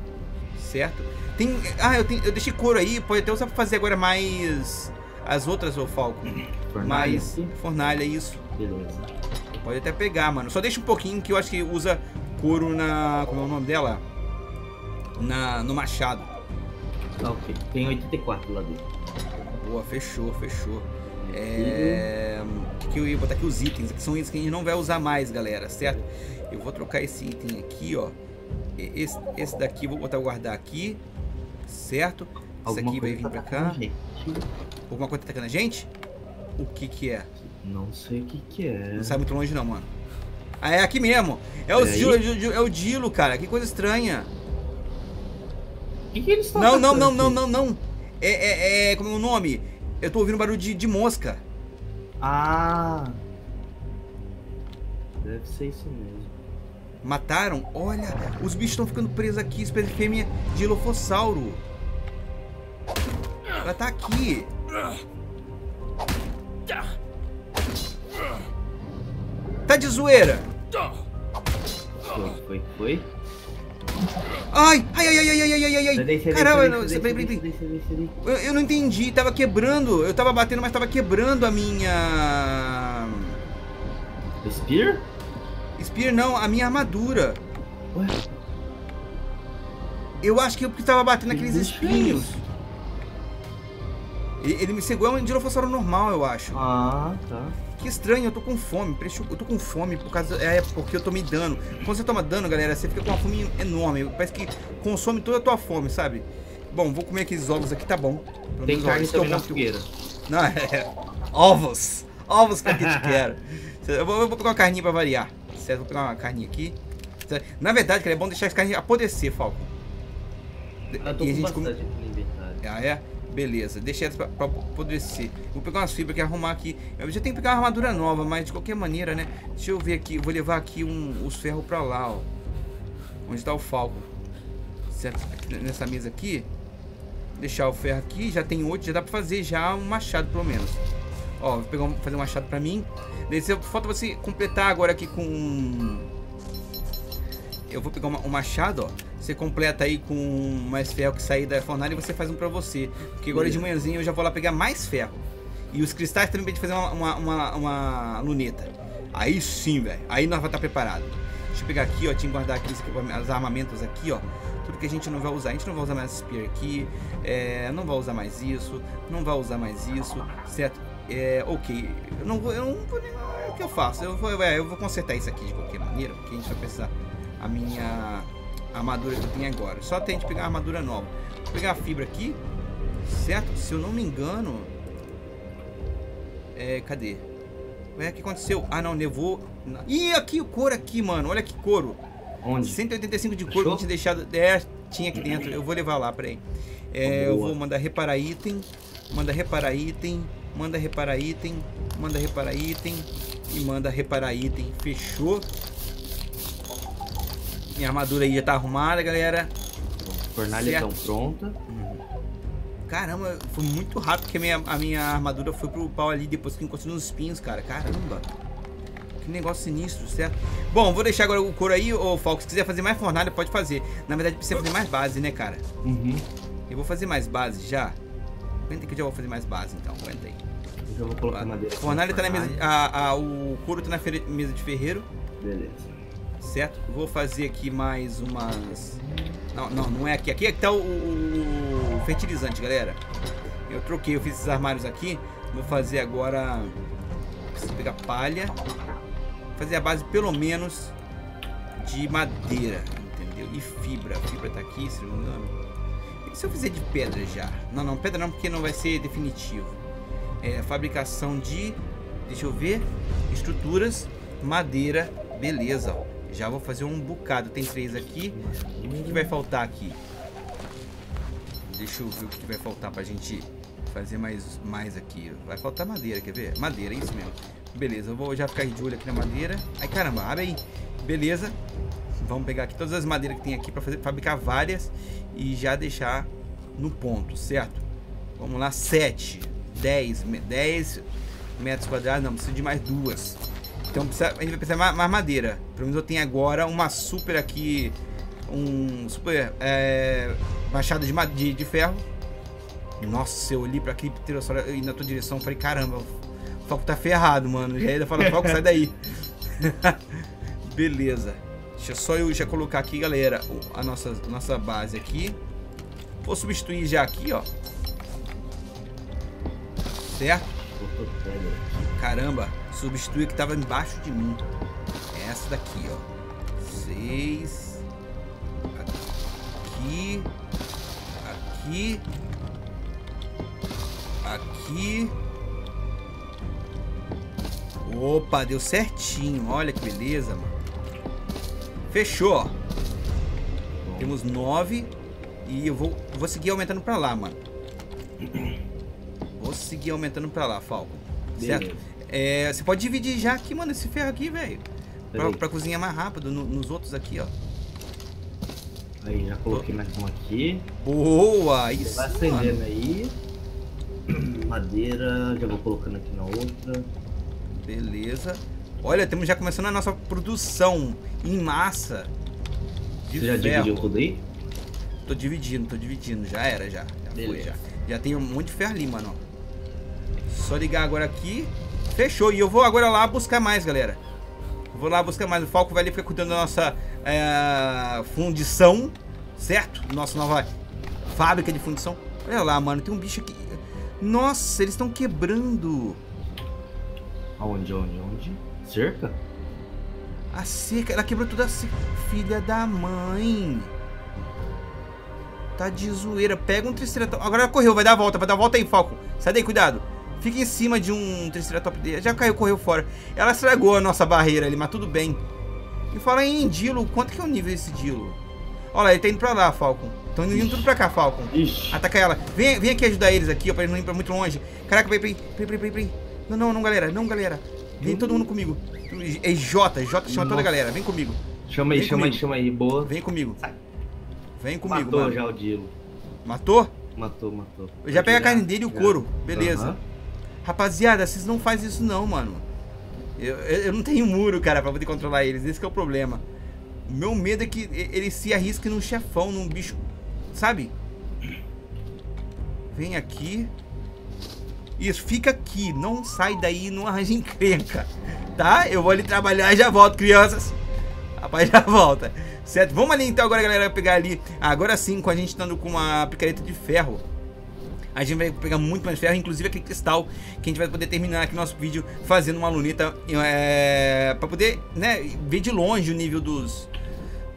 certo? Tem. Ah, eu, tenho, eu deixei couro aí, pode até usar pra fazer agora mais. As outras, ô Falco. fornalha Mais fornalha, isso. Beleza. Pode até pegar, mano. Só deixa um pouquinho que eu acho que usa couro na. Como é o nome dela? Na, no machado. Tá ok. Tem 84 lá dentro. Boa, fechou, fechou. É... Que eu ia botar aqui os itens, são itens que a gente não vai usar mais, galera, certo? Eu vou trocar esse item aqui, ó. Esse, esse daqui, vou botar guardar aqui, certo? Esse aqui vai vir tá pra cá. Alguma coisa tá atacando a gente? O que que é? Não sei o que que é. Não sai muito longe não, mano. Ah, é aqui mesmo. É o, É aí? Dilo, é o Dilo, cara. Que coisa estranha. O que que eles estão Não, não, não, não, aqui? não, não. É, é, é, como é o nome? Eu tô ouvindo barulho de, de mosca. Ah! Deve ser isso mesmo. Mataram? Olha, os bichos estão ficando presos aqui. Espécie fêmea de Dilofossauro. Ela tá aqui. Tá de zoeira. Foi, foi, foi. Ai, ai, ai, ai, ai, ai, ai, ai. Caramba, não, peraí, peraí, peraí. Eu, não entendi, tava quebrando. Eu tava batendo, mas tava quebrando a minha. Spear? Spear não, a minha armadura. Ué? Eu acho que eu que tava batendo aqueles espinhos. Ele, ele me segurou, é um dirofossauro normal, eu acho. Ah, tá. Que estranho, eu tô com fome. Eu eu tô com fome por causa. É, porque eu tomei dano. Quando você toma dano, galera, você fica com uma fome enorme. Parece que consome toda a tua fome, sabe? Bom, vou comer aqueles ovos aqui, tá bom. Pelo Tem carne é o também na eu- fogueira. Não, é. Ovos! Ovos que a gente quer. Eu vou, eu vou pegar uma carninha pra variar. Certo? Vou pegar uma carninha aqui. Certo? Na verdade, cara, é bom deixar as carnes apodrecer, Falco. Eu tô E a gente come-. Ah, é? Beleza, deixa elas pra, pra apodrecer. Vou pegar umas fibras aqui, arrumar aqui. Eu já tenho que pegar uma armadura nova, mas de qualquer maneira, né? Deixa eu ver aqui. Vou levar aqui um, os ferros pra lá, ó. Onde tá o Falco. Certo? Aqui nessa mesa aqui. Deixar o ferro aqui. Já tem oito, já dá pra fazer já um machado, pelo menos. Ó, vou pegar fazer um machado pra mim. Falta você completar agora aqui com... Eu vou pegar uma- um machado, ó. Você completa aí com mais ferro que sair da fornalha e você faz um pra você. Porque agora de manhãzinha eu já vou lá pegar mais ferro. E os cristais também pra gente fazer uma, uma, uma, uma luneta. Aí sim, velho. Aí nós vamos estar preparados. Deixa eu pegar aqui, ó. Tinha que guardar aqui os armamentos aqui, ó. Tudo que a gente não vai usar. A gente não vai usar mais Spear aqui. é, não vai usar mais isso. Não vai usar mais isso. Certo? É, ok. Eu não vou. Eu não vou nem. É o que eu faço. Eu vou, eu vou consertar isso aqui de qualquer maneira. Porque a gente vai precisar. A minha armadura que eu tenho agora. Só tem que pegar a armadura nova. Vou pegar a fibra aqui. Certo? Se eu não me engano. É, cadê? Ué, o que aconteceu? Ah, não, nevou. Ih, aqui o couro aqui, mano. Olha que couro. Onde? 185 de couro que eu tinha deixado. É, tinha aqui dentro. Eu vou levar lá, peraí. É, eu vou mandar reparar item. Manda reparar item. Manda reparar item. Manda reparar item. E manda reparar item. Fechou. Minha armadura aí já tá arrumada, galera. Fornalha Certo. estão pronta. Caramba, foi muito rápido que a minha, a minha armadura foi pro pau ali depois que encostou nos espinhos, cara. Caramba. Que negócio sinistro, certo? Bom, vou deixar agora o couro aí, ô Falco. Se quiser fazer mais fornalha, pode fazer. Na verdade, precisa fazer mais base, né, cara? Uhum. Eu vou fazer mais base já. Aguenta que eu já vou fazer mais base, então. Aguenta aí. Eu já vou colocar madeira. A aqui fornalha tá na mesa. fornalha. A, a- o couro tá na mesa de ferreiro, Beleza. Certo? Vou fazer aqui mais umas. Não, não, não é aqui. Aqui é que tá o, o- o fertilizante, galera. Eu troquei, eu fiz esses armários aqui. Vou fazer agora. Preciso pegar palha. Fazer a base pelo menos de madeira, entendeu? E fibra. Fibra tá aqui, se não me engano. E se eu fizer de pedra já? Não, não, pedra não, porque não vai ser definitivo. É, fabricação de. Deixa eu ver. Estruturas, madeira, beleza. Ó. Já vou fazer um bocado. Tem três aqui. O que, que vai faltar aqui? Deixa eu ver o que, que vai faltar pra gente fazer mais, mais aqui. Vai faltar madeira, quer ver? Madeira, isso mesmo. Beleza, eu vou já ficar de olho aqui na madeira. Ai caramba, abre aí. Beleza. Vamos pegar aqui todas as madeiras que tem aqui fazer, fabricar várias e já deixar no ponto, certo? Vamos lá, 7, 10, 10 metros quadrados. Não, precisa de mais duas. Então precisa, a gente vai precisar mais, madeira. Pelo menos eu tenho agora uma super aqui. Um super é, machado de, de, de ferro. Nossa, eu olhei pra aquele pterossauro e na tua direção falei, caramba, o Falco tá ferrado, mano. Já ainda fala, Falco, sai daí. Beleza. Deixa só eu já colocar aqui, galera, a nossa, nossa base aqui. Vou substituir já aqui, ó. Certo? Caramba, substitui a que tava embaixo de mim. Essa daqui, ó. Seis. Aqui. Aqui. Aqui. Opa, deu certinho. Olha que beleza, mano. Fechou, ó. Temos nove. E eu vou, vou seguir aumentando pra lá, mano. Vou seguir aumentando pra lá, Falcon. Certo? beleza. É, você pode dividir já aqui, mano, esse ferro aqui, velho. Pra, pra cozinhar mais rápido no- nos outros aqui, ó. Aí já coloquei mais um aqui. Boa! Isso, Vai mano. acendendo aí. Madeira, já vou colocando aqui na outra. Beleza. Olha, temos já começando a nossa produção em massa de Você já ferro. dividiu tudo aí? Tô dividindo, tô dividindo. Já era, já. Já foi, Beleza. já. Já tem um monte de ferro ali, mano. Só ligar agora aqui. Fechou. E eu vou agora lá buscar mais, galera. Vou lá buscar mais. O Falco vai ali ficar cuidando da nossa é, fundição. Certo? Nossa nova fábrica de fundição. Olha lá, mano. Tem um bicho aqui. Nossa, eles estão quebrando. Aonde, onde, onde? Cerca? A cerca. Ela quebrou toda a cerca. Filha da mãe. Tá de zoeira. Pega um Triceratops. Agora ela correu. Vai dar a volta. Vai dar a volta aí, Falco. Sai daí, cuidado. Fica em cima de um Triceratops dele. Já caiu, correu fora. Ela estragou a nossa barreira ali, mas tudo bem. E fala em Dilo. Quanto que é o nível desse Dilo? Olha lá, ele tá indo pra lá, Falcon. Estão indo tudo pra cá, Falcon. Ixi. Ataca ela. Vem, vem aqui ajudar eles aqui, ó, pra eles não ir pra muito longe. Caraca, peraí, peraí, peraí, peraí. Não, não, não, galera, não, galera. Vem todo mundo comigo. É J, J chama toda a galera. Vem comigo. Chama aí, Vem chama aí, comigo. chama aí. Boa. Vem comigo. Sai. Vem comigo, matou mano. já o Dilo. Matou? Matou, matou. Já pega a carne dele e o já. couro. Beleza. Rapaziada, vocês não fazem isso não, mano. Eu, eu, não tenho muro, cara, pra poder controlar eles. Esse é o problema. O meu medo é que e- eles se arrisquem num chefão, num bicho. Sabe? Vem aqui. Isso, fica aqui. Não sai daí, não arranja encrenca. Tá? Eu vou ali trabalhar e já volto, crianças. Rapaz, já volta. Certo? Vamos ali então agora, galera, pegar ali. Agora sim, com a gente estando com uma picareta de ferro. A gente vai pegar muito mais ferro, inclusive aquele cristal que a gente vai poder terminar aqui nosso vídeo fazendo uma luneta é, para poder né, ver de longe o nível dos,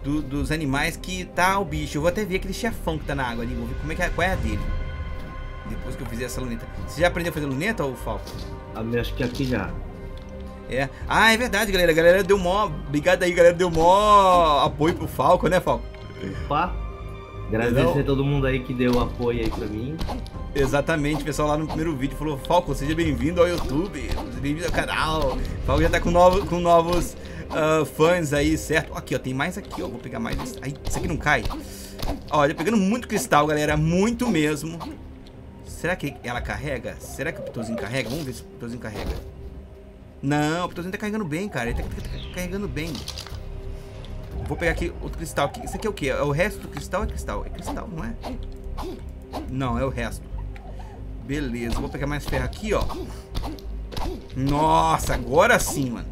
do- dos animais que tá o bicho. Eu vou até ver aquele chefão que tá na água ali, vou ver como é que é, qual é a dele. Depois que eu fizer essa luneta. Você já aprendeu a fazer luneta, ou Falco? Ah, Acho que aqui já. É. Ah, é verdade, galera. A galera deu mó. Obrigado aí, galera. Deu mó apoio pro Falco, né, Falco? Opa! Agradecer a todo mundo aí que deu apoio aí pra mim. Exatamente, o pessoal lá no primeiro vídeo falou: Falco, seja bem-vindo ao YouTube, seja bem-vindo ao canal. Falco já tá com, novo, com novos ah, fãs aí, certo? Aqui, ó, tem mais aqui, ó. Vou pegar mais. Aí, isso aqui não cai. Olha, pegando muito cristal, galera, muito mesmo. Será que ela carrega? Será que o Pitozinho carrega? Vamos ver se o Pitozinho carrega. Não, o Pitozinho tá carregando bem, cara. Ele tá, tá- tá carregando bem. Vou pegar aqui outro cristal. Isso aqui é o quê? É o resto do cristal? É cristal? É cristal, não é? Não, é o resto. Beleza, vou pegar mais ferro aqui, ó. Nossa, agora sim, mano.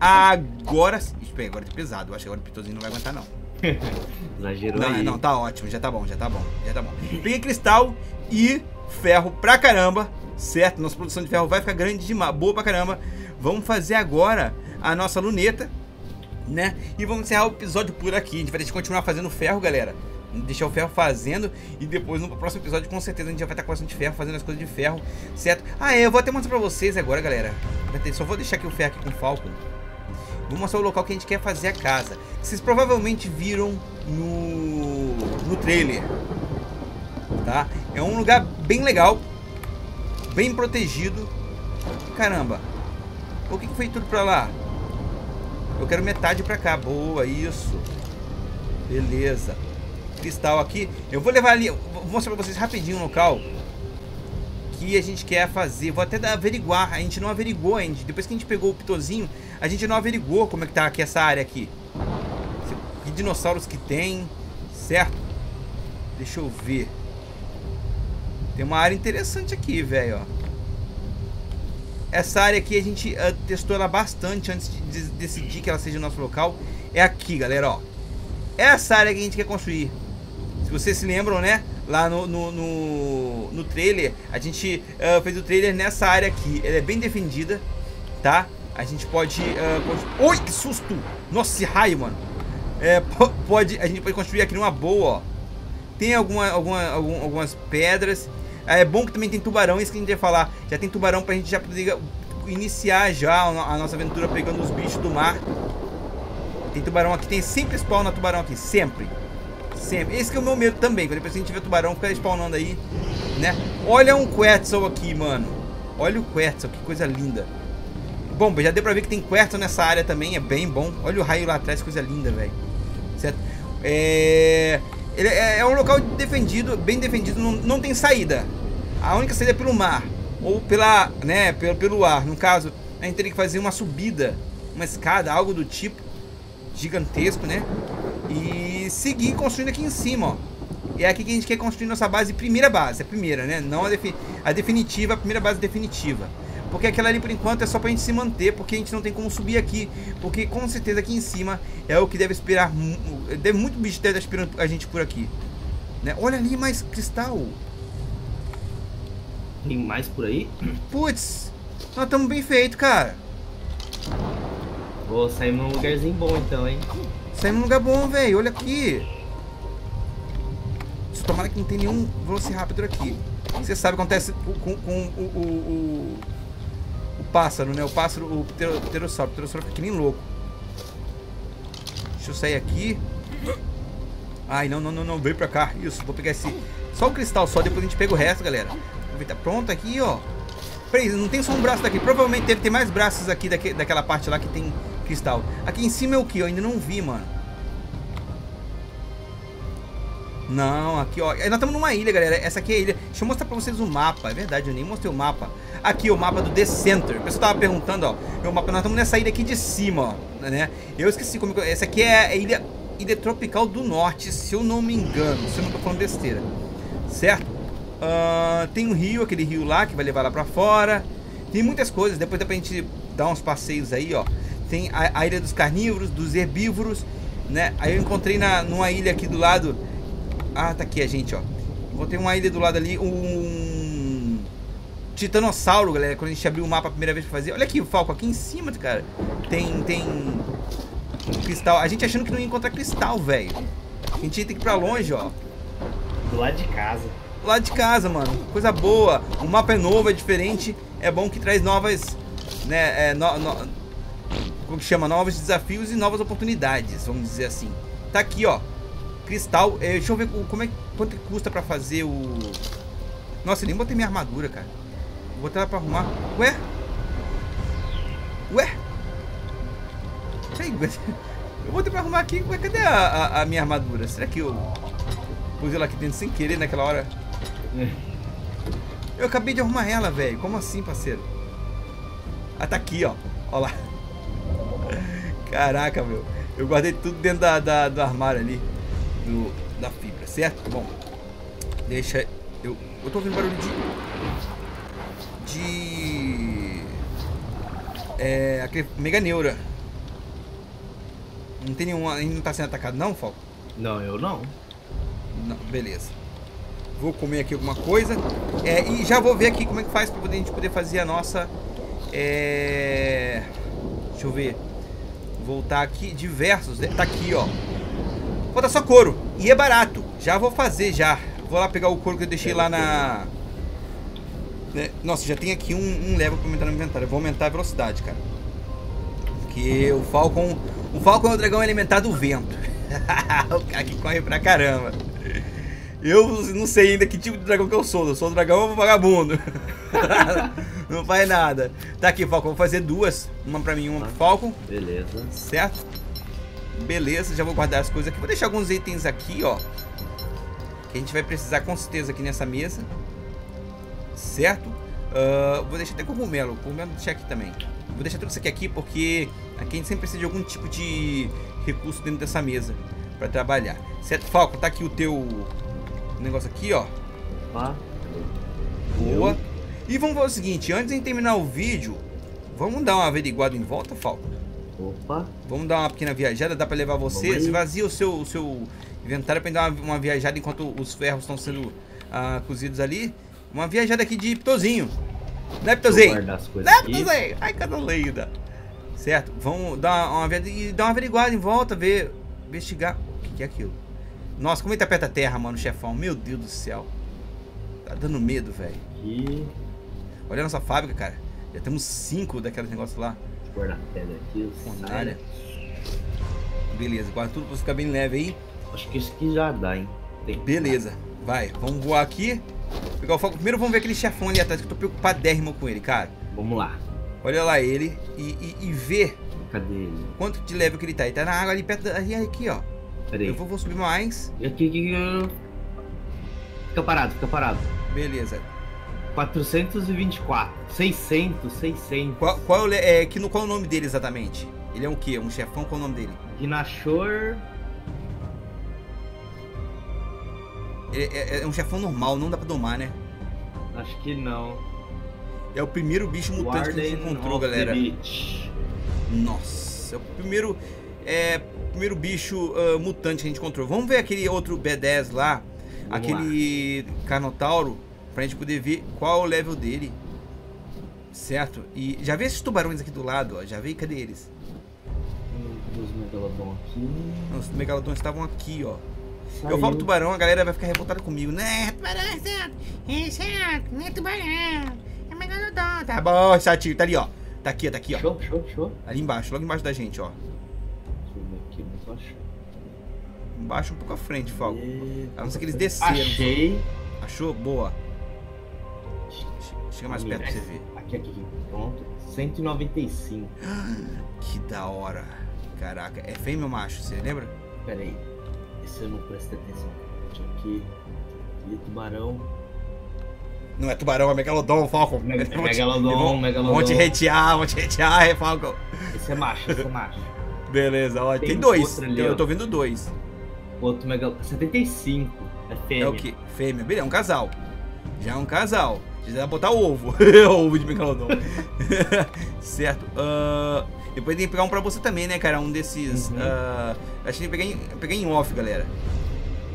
Agora sim. Espera, agora é pesado. Eu acho que agora o Pitozinho não vai aguentar, não. Exagerou Não, aí. não, tá ótimo. Já tá bom, já tá bom. Já tá bom. Peguei cristal e ferro pra caramba. Certo? Nossa produção de ferro vai ficar grande demais. Boa pra caramba. Vamos fazer agora a nossa luneta. Né? E vamos encerrar o episódio por aqui. A gente vai continuar fazendo ferro, galera. Deixar o ferro fazendo. E depois no próximo episódio, com certeza, a gente já vai estar com bastante ferro, fazendo as coisas de ferro. Certo? Ah, é. Eu vou até mostrar pra vocês agora, galera. Só vou deixar aqui o ferro aqui com o Falcon. Vou mostrar o local que a gente quer fazer a casa. Vocês provavelmente viram no, no trailer. Tá? É um lugar bem legal. Bem protegido. Caramba. O que que foi tudo pra lá? Eu quero metade pra cá. Boa, isso. Beleza. Cristal aqui. Eu vou levar ali. Vou mostrar pra vocês rapidinho o local que a gente quer fazer. Vou até averiguar. A gente não averigou ainda. Depois que a gente pegou o pitozinho, a gente não averigou como é que tá aqui essa área aqui. Que dinossauros que tem, certo? Deixa eu ver. Tem uma área interessante aqui, velho, ó. Essa área aqui a gente ah, testou ela bastante antes de, de decidir que ela seja o nosso local. É aqui, galera, ó. Essa área que a gente quer construir. Se vocês se lembram, né? lá no, no, no, no trailer, a gente uh, fez o trailer nessa área aqui. Ela é bem defendida, tá? A gente pode... Uh, Oi, que susto! Nossa, esse raio, mano. É, pode, a gente pode construir aqui numa boa, ó. Tem alguma, alguma, algum, algumas pedras. É bom que também tem tubarão, isso que a gente ia falar. Já tem tubarão pra gente já poder iniciar já a nossa aventura pegando os bichos do mar. Tem tubarão aqui, tem sempre spawn na tubarão aqui, sempre. Sempre. Esse é o meu medo também, quando depois a gente tiver tubarão, ficar spawnando aí, né? Olha um Quetzal aqui, mano. Olha o Quetzal, que coisa linda. Bom, já deu pra ver que tem Quetzal nessa área também, é bem bom. Olha o raio lá atrás, coisa linda, velho. Certo? É... Ele é, é um local defendido, bem defendido, não, não tem saída. A única saída é pelo mar, ou pela, né, pelo, pelo ar. No caso, a gente teria que fazer uma subida, uma escada, algo do tipo, gigantesco, né? E seguir construindo aqui em cima, ó. É aqui que a gente quer construir nossa base, primeira base, a primeira, né? Não a, defi a definitiva, a primeira base definitiva. Porque aquela ali, por enquanto, é só pra gente se manter, porque a gente não tem como subir aqui. Porque, com certeza, aqui em cima é o que deve esperar... Deve muito bicho deve esperando a gente por aqui. Né? Olha ali mais cristal. Tem mais por aí? Putz, nós estamos bem feitos, cara. Vou sair num lugarzinho bom então, hein? Sair num lugar bom, velho. Olha aqui. Tomara que não tem nenhum Velociraptor aqui. Você sabe o que acontece com, com, com o, o, o, pássaro, né? O pássaro, o pterossauro. O pterossauro fica que nem louco. Deixa eu sair aqui. Ai, não, não, não, não. Veio pra cá. Isso, vou pegar esse... Só o cristal só, depois a gente pega o resto, galera. Aproveitar. Pronto, aqui, ó. Peraí, não tem só um braço daqui. Provavelmente deve ter mais braços aqui daque, daquela parte lá que tem cristal. Aqui em cima é o que? Eu ainda não vi, mano. Não, aqui, ó. Nós estamos numa ilha, galera. Essa aqui é a ilha. Deixa eu mostrar pra vocês o mapa. É verdade, eu nem mostrei o mapa. Aqui, o mapa do The Center. O pessoal tava perguntando, ó. O mapa, nós estamos nessa ilha aqui de cima, ó. Né? Eu esqueci como... Essa aqui é a ilha, ilha Tropical do Norte, se eu não me engano. Se eu não tô falando besteira. Certo? Uh, tem um rio, aquele rio lá, que vai levar lá pra fora. Tem muitas coisas. Depois dá pra gente dar uns passeios aí, ó. Tem a, a ilha dos carnívoros, dos herbívoros, né? Aí eu encontrei na, numa ilha aqui do lado ah, tá aqui a gente, ó. Encontrei uma ilha do lado ali, um titanossauro, galera. Quando a gente abriu o mapa a primeira vez pra fazer. Olha aqui o falco, aqui em cima, cara. Tem, tem cristal. A gente achando que não ia encontrar cristal, velho. A gente ia ter que ir pra longe, ó. Do lado de casa. Do lado de casa, mano. Coisa boa. O mapa é novo, é diferente. É bom que traz novas, né, é, no, no, como que chama? Novos desafios e novas oportunidades, vamos dizer assim. Tá aqui, ó. Cristal. É, deixa eu ver como é, quanto custa pra fazer o... Nossa, eu nem botei minha armadura, cara. Vou botar ela pra arrumar. Ué? Ué? Peraí, eu botei pra arrumar aqui. Ué, cadê a, a, a, minha armadura? Será que eu pus ela aqui dentro sem querer naquela hora? Eu acabei de arrumar ela, velho. Como assim, parceiro? Ah, tá aqui, ó. Ó lá. Caraca, meu. Eu guardei tudo dentro da, da, do armário ali do, da fibra, certo? Bom, deixa eu... Eu tô ouvindo barulho de... De... É... Aquele Mega Neura. Não tem nenhum... Ainda não tá sendo atacado não, Falco? Não, eu não. Não, beleza. Vou comer aqui alguma coisa. É, e já vou ver aqui como é que faz pra poder, a gente poder fazer a nossa... É... Deixa eu ver. Voltar aqui. Diversos. Tá aqui, ó. Falta só couro. E é barato. Já vou fazer já. Vou lá pegar o couro que eu deixei lá na... Né? Nossa, já tem aqui um, um level pra aumentar no inventário. Eu vou aumentar a velocidade, cara. Porque o Falcon... O Falcon é o dragão alimentado do vento. o cara que corre pra caramba. Eu não sei ainda que tipo de dragão que eu sou. Eu sou um dragão ou vagabundo. não faz nada. Tá aqui, Falcon. Vou fazer duas. Uma pra mim e uma pro Falcon. Beleza. Certo? Beleza, já vou guardar as coisas aqui. Vou deixar alguns itens aqui, ó. Que a gente vai precisar com certeza aqui nessa mesa. Certo? Uh, vou deixar até cogumelo. Cogumelo deixar aqui também. Vou deixar tudo isso aqui aqui porque aqui a gente sempre precisa de algum tipo de recurso dentro dessa mesa para trabalhar. Certo, Falco? Tá aqui o teu negócio aqui, ó. Ah. Boa. E vamos fazer o seguinte, antes de terminar o vídeo, vamos dar uma averiguada em volta, Falco? Opa. Vamos dar uma pequena viajada, dá pra levar você. Você vazia o seu, o seu Inventário pra dar uma, uma viajada enquanto os ferros estão sendo ah, cozidos ali. Uma viajada aqui de Ptozinho. Né, coisas Né, aqui. Ptozinho? Ai, cada linda. Certo, vamos dar uma, e dar uma averiguada em volta, ver, investigar. O que, que é aquilo? Nossa, como ele tá perto da terra, mano, chefão. Meu Deus do céu. Tá dando medo, velho. Aqui. Olha a nossa fábrica, cara. Já temos cinco daqueles negócios lá. Guardar pedra aqui. Sai. Beleza, guarda tudo pra ficar bem leve aí. Acho que isso aqui já dá, hein? Tem. Beleza, vai, vamos voar aqui. Pegar o foco. Primeiro vamos ver aquele chefão ali atrás, que eu tô preocupadérrimo com ele, cara. Vamos lá. Olha lá ele e, e, e ver Cadê ele? quanto de level que ele tá. Ele tá na água ali perto da. Aqui, ó. Pera aí. Eu vou, vou subir mais. E aqui, aqui, aqui. Fica parado, fica parado. Beleza. 424. 600, 600. Qual, qual, é é, que, qual é o nome dele exatamente? Ele é um quê? Um chefão? Qual é o nome dele? Ginachor. Ele é, é um chefão normal, não dá pra domar, né? Acho que não. É o primeiro bicho mutante que a gente Warden encontrou, galera. Nossa, é o primeiro. É. Primeiro bicho ah, mutante que a gente encontrou. Vamos ver aquele outro B10 lá. Vamos aquele Carnotauro. Pra gente poder ver qual é o level dele. Certo? E já vê esses tubarões aqui do lado, ó. Já vê? Cadê eles? Megalodon aqui. Os megalodons estavam aqui, ó. Saiu. Eu falo tubarão, a galera vai ficar revoltada comigo, né? Tubarão é certo. É certo. Não é tubarão. É megalodon. Tá bom, chatinho, tá ali, ó. Tá aqui, tá aqui, ó. Show, show, show. Ali embaixo, logo embaixo da gente, ó. Deixa eu ver aqui, achando. Embaixo um pouco à frente, Falco. E- A não ser que eles desceram. Achei. Achou? Boa. Chega mais perto pra você ver. Aqui, aqui, aqui. Pronto. 195. Que da hora. Caraca, é fêmea ou macho? Você lembra? Pera aí. Esse eu não prestei atenção. Deixa aqui. Aqui, tubarão. Não é tubarão, é megalodon, Falcon. Me- megalodon, vão- megalodon. Vão te retear, vão te retear, é, Falcon. Esse é macho, esse é macho. Beleza, ó. Tem, Tem dois. ali, Tem- eu tô vendo dois. Outro megalodon. 75. É fêmea. É o que? Fêmea. Beleza, é um casal. Já é um casal. Pra botar o ovo. o ovo de megalodon. certo. Ah, depois tem que pegar um pra você também, né, cara? Um desses. Uhum. ah, acho que tem que pegar em, pegar em off, galera.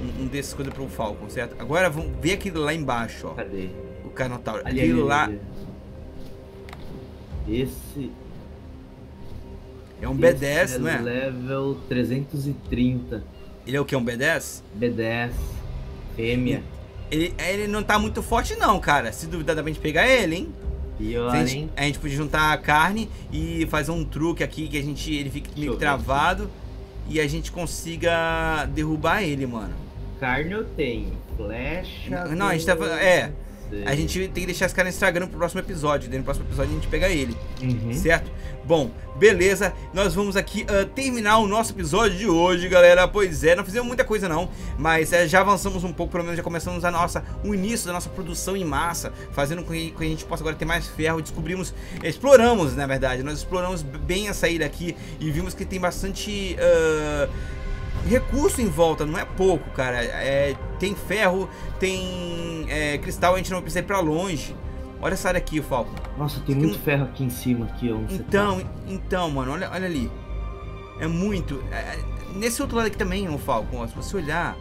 Um, um desses coisas pro Falcon, certo? Agora vamos ver aquilo lá embaixo, ó. Cadê? O Carnotauro. Ali, Aquilo ali, lá ali. Esse. é um esse B10, não é? Level 330. Ele é o que? Um B10? B10. Fêmea. Ele, ele não tá muito forte, não, cara. Se duvidar, dá pra gente pegar ele, hein? Pior, Se a, gente, hein? a gente podia juntar a carne e fazer um truque aqui que a gente ele fique meio travado e a gente consiga derrubar ele, mano. Carne eu tenho. Flecha. Não, não, a gente tá é, sei. A gente tem que deixar esse cara no Instagram pro próximo episódio. Daí no próximo episódio a gente pega ele, Uhum. certo? Bom, beleza. Nós vamos aqui ah, terminar o nosso episódio de hoje, galera. Pois é, não fizemos muita coisa não, mas eh, já avançamos um pouco, pelo menos já começamos a nossa, o início da nossa produção em massa, fazendo com que, com que a gente possa agora ter mais ferro. Descobrimos, exploramos, na verdade, nós exploramos bem a saída aqui e vimos que tem bastante. ah, recurso em volta, não é pouco, cara. É, tem ferro, tem é, cristal, a gente não precisa ir pra longe. Olha essa área aqui, Falco. Nossa, tem muito ferro aqui em cima, aqui, ó. você Então, tá. então, mano, olha, olha ali. É muito. é, é, nesse outro lado aqui também, o Falcon, ó, se você olhar,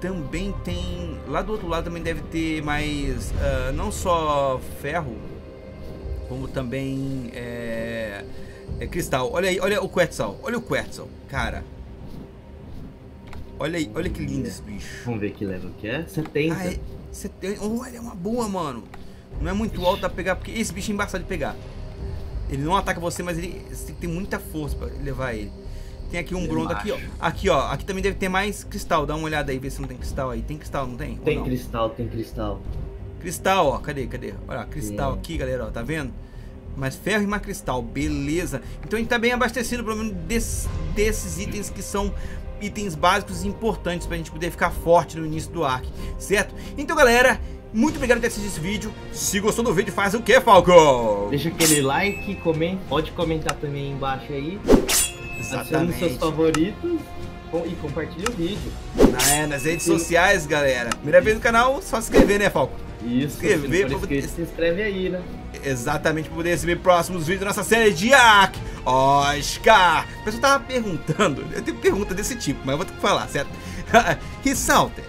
também tem. Lá do outro lado também deve ter mais. ah, não só ferro, como também é, é cristal. Olha aí, olha o Quetzal. Olha o Quetzal, cara. Olha aí, olha que lindo esse bicho. Vamos ver que level que é. 70. Ah, é, você tem, olha, é uma boa, mano. Não é muito alto pra pegar, porque esse bicho é embaçado de pegar. Ele não ataca você, mas ele você tem que ter muita força pra levar ele. Tem aqui um é brondo aqui, ó. Aqui, ó. Aqui também deve ter mais cristal. Dá uma olhada aí, vê se não tem cristal aí. Tem cristal, não tem? Tem não? cristal, tem cristal. Cristal, ó. Cadê? Cadê? Olha, cristal É. aqui, galera, ó. Tá vendo? Mais ferro e mais cristal. Beleza. Então a gente tá bem abastecido, pelo menos, des- desses itens que são itens básicos e importantes pra gente poder ficar forte no início do arc, certo? Então, galera, muito obrigado por ter assistido esse vídeo. Se gostou do vídeo, faz o que, Falcon? Deixa aquele like, comenta, pode comentar também aí embaixo aí. Adicione seus Exatamente. favoritos e compartilhe o vídeo. É, nas redes sociais, galera. Primeira vez no canal, só se inscrever, né, Falco? Isso, Inscrever se inscrito, se inscreve aí, né? Exatamente para poder receber próximos vídeos da nossa série de Ark. Oscar. O pessoal tava perguntando, eu tenho pergunta desse tipo, mas eu vou ter que falar, certo? Rissalter,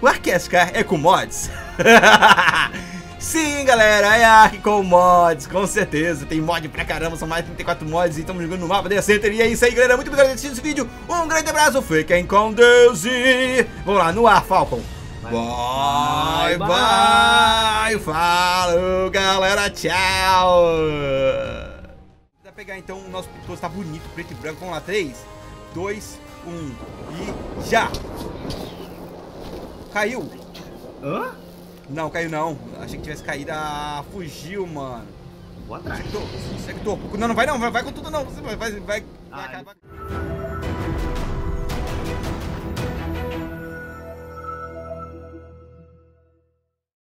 o Arquescar é com mods? Sim, galera, é Ark com mods, com certeza. Tem mod pra caramba, são mais de 34 mods e estamos jogando no mapa da Center. E é isso aí, galera. Muito obrigado por assistir esse vídeo. Um grande abraço, fiquem com Deus e... Vamos lá, no ar, Falcon. Bye, bye. bye. Falou, galera. Tchau. Vou pegar então o nosso pitoso, tá bonito, preto e branco. Vamos lá, 3, 2, 1 e já. Caiu. Hã? Não, caiu não. Achei que tivesse caído. Ah, fugiu, mano. Vou atrás. Sectou. Sectou. Não, não vai não. Vai, vai com tudo não. Você vai, vai, vai, vai Ah, acabar.